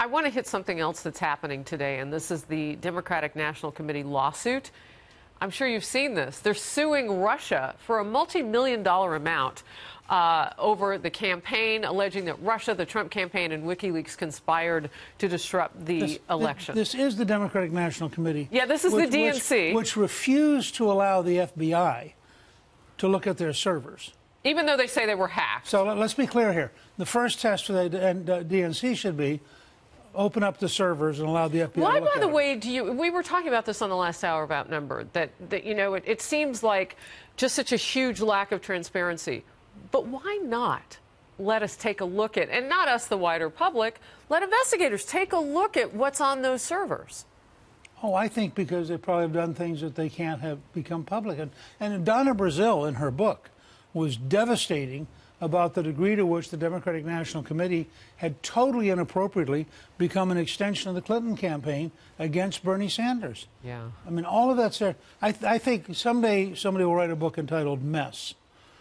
I want to hit something else that's happening today, and this is the Democratic National Committee lawsuit. I'm sure you've seen this. They're suing Russia for a multi million dollar amount uh, over the campaign, alleging that Russia, the Trump campaign, and WikiLeaks conspired to disrupt the This- election. This is the Democratic National Committee. Yeah, this is the DNC. Which, which refused to allow the FBI to look at their servers. even though they say they were hacked. So let- let's be clear here. The first test for the DNC should be open up the servers and allow the FBI Why, to look by the it. way, do you? We were talking about this on the last hour about number that that you know it, it seems like just such a huge lack of transparency. But why not let us take a look at, and not us, the wider public, let investigators take a look at what's on those servers. Oh, I think because they probably have done things that they can't have become public. And, and Donna Brazile, in her book, was devastating about the degree to which the Democratic National Committee had totally inappropriately become an extension of the Clinton campaign against Bernie Sanders. Yeah. I mean, all of that's there. I, th- I think someday somebody will write a book entitled Mess.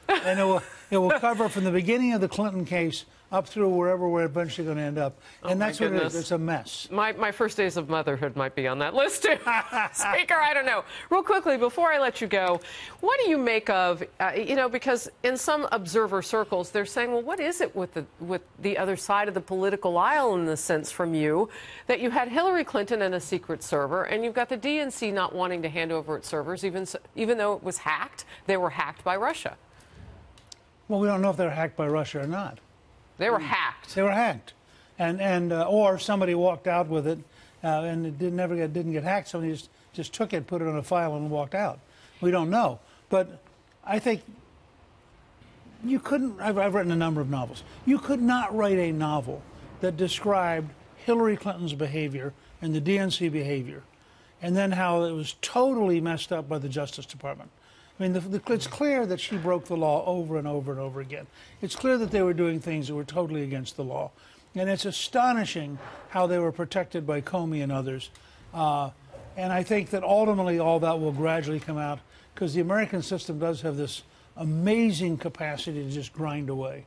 and it will, it will cover from the beginning of the Clinton case up through wherever we're eventually going to end up. And Oh, my that's what it is. It's a mess. My, my first days of motherhood might be on that list too. Speaker, I don't know. Real quickly, before I let you go, what do you make of, uh, you know, because in some observer circles, they're saying, well, what is it with the, with the other side of the political aisle in the sense from you that you had Hillary Clinton and a secret server, and you've got the DNC not wanting to hand over its servers, even, even though it was hacked, they were hacked by Russia. Well, we don't know if they're hacked by Russia or not. They were hacked. They were hacked, and and uh, or somebody walked out with it, uh, and it didn't never get didn't get hacked. Somebody just just took it, put it on a file, and walked out. We don't know, but I think you couldn't. I've, I've written a number of novels. You could not write a novel that described Hillary Clinton's behavior and the DNC behavior, and then how it was totally messed up by the Justice Department. I mean, the, the, it's clear that she broke the law over and over and over again. It's clear that they were doing things that were totally against the law. And it's astonishing how they were protected by Comey and others. Uh, and I think that ultimately all that will gradually come out because the American system does have this amazing capacity to just grind away.